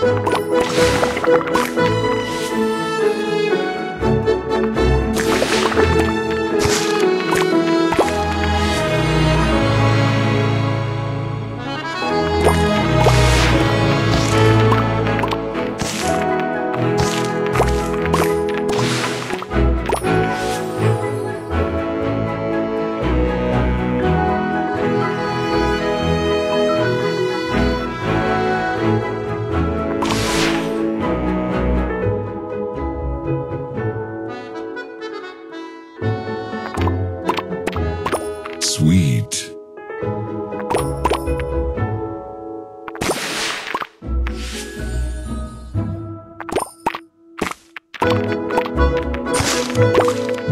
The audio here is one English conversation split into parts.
Música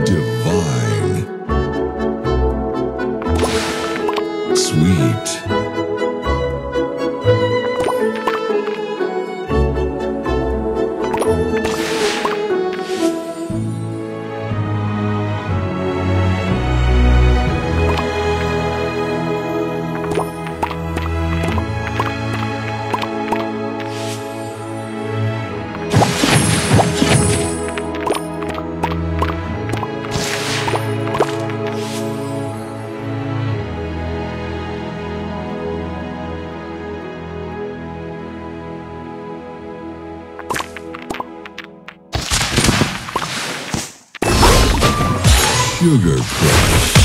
Divine. Sweet. Sugar Crush.